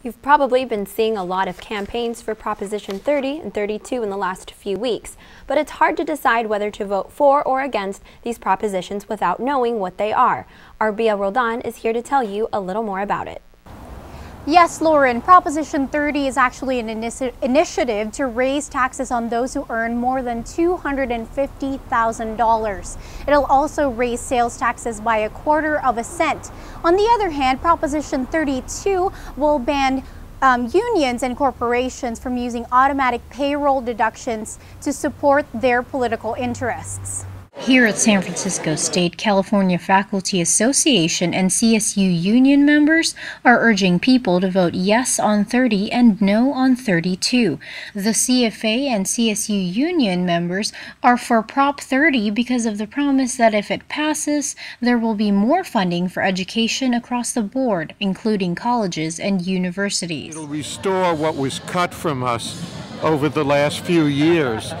You've probably been seeing a lot of campaigns for Proposition 30 and 32 in the last few weeks, but it's hard to decide whether to vote for or against these propositions without knowing what they are. Our Bia Roldan is here to tell you a little more about it. Yes, Lauren, Proposition 30 is actually an inici initiative to raise taxes on those who earn more than $250,000. It'll also raise sales taxes by a quarter of a cent. On the other hand, Proposition 32 will ban um, unions and corporations from using automatic payroll deductions to support their political interests. Here at San Francisco State, California Faculty Association and CSU union members are urging people to vote yes on 30 and no on 32. The CFA and CSU union members are for Prop 30 because of the promise that if it passes, there will be more funding for education across the board, including colleges and universities. It'll restore what was cut from us over the last few years.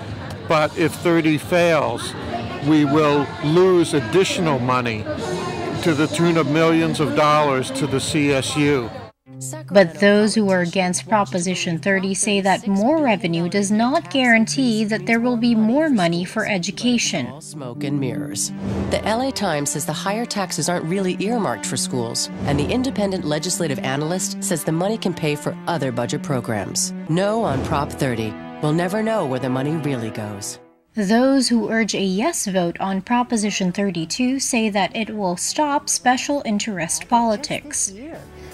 But if 30 fails, we will lose additional money to the tune of millions of dollars to the CSU. But those who are against Proposition 30 say that more revenue does not guarantee that there will be more money for education. Smoke and mirrors. The LA Times says the higher taxes aren't really earmarked for schools, and the independent legislative analyst says the money can pay for other budget programs. No on Prop 30. We'll never know where the money really goes. Those who urge a yes vote on Proposition 32 say that it will stop special interest politics.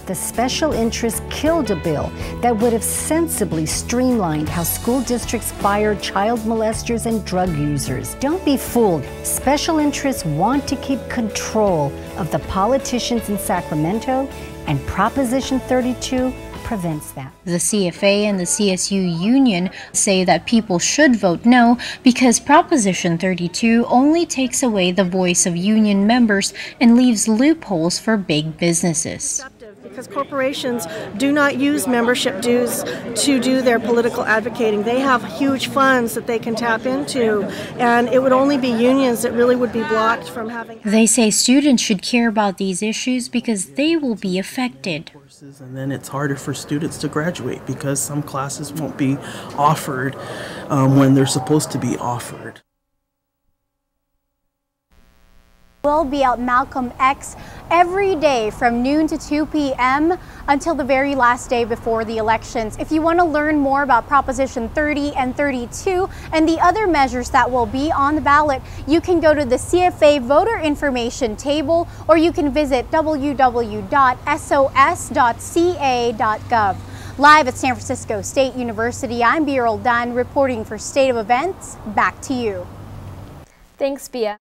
The special interest killed a bill that would have sensibly streamlined how school districts fire child molesters and drug users. Don't be fooled. Special interests want to keep control of the politicians in Sacramento, and Proposition 32 prevents that. The CFA and the CSU union say that people should vote no because Proposition 32 only takes away the voice of union members and leaves loopholes for big businesses because corporations do not use membership dues to do their political advocating. They have huge funds that they can tap into, and it would only be unions that really would be blocked from having. They say students should care about these issues because they will be affected. And then it's harder for students to graduate because some classes won't be offered um, when they're supposed to be offered will be at Malcolm X every day from noon to 2 p.m. until the very last day before the elections. If you want to learn more about Proposition 30 and 32 and the other measures that will be on the ballot, you can go to the CFA voter information table or you can visit www.sos.ca.gov. Live at San Francisco State University, I'm Bia Roldan reporting for State of Events. Back to you. Thanks, Bia.